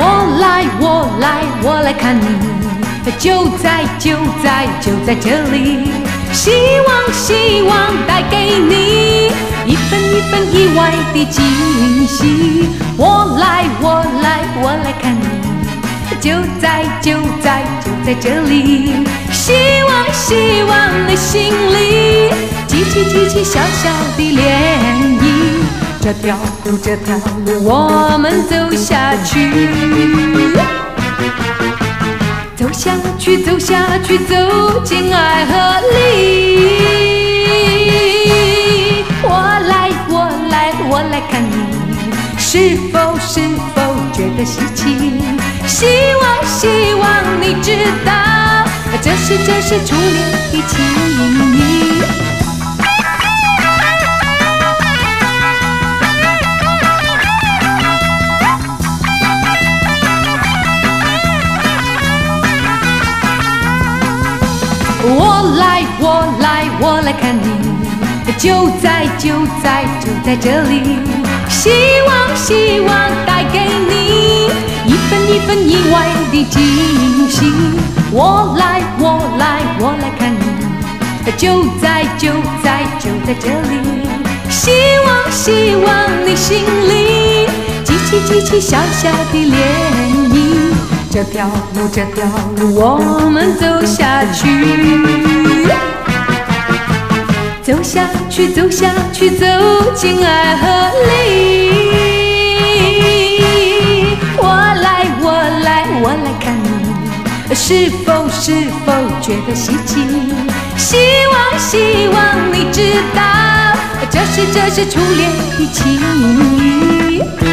我来我来，我来看你，就在就在就在这里，希望希望带给你一份一份意外的惊喜。我来我来我来看你，就在就在就在这里，希望希望你心里激起激起小小的涟漪。这条路这条路我们走下去。走下去，走下去，走进爱河里。我来，我来，我来看你，是否是否觉得稀奇？希望希望你知道，这是这是初恋的情谊。我来，我来，我来看你，就在就在就在这里，希望希望带给你一份一份意外的惊喜。我来，我来，我来看你，就在就在就在这里，希望希望你心里激起激起小小的涟。这条路，这条路，我们走下去，走下去，走下去，走进爱河里。我来，我来，我来看你，是否是否觉得稀奇？希望希望你知道，这是这是初恋的情谊。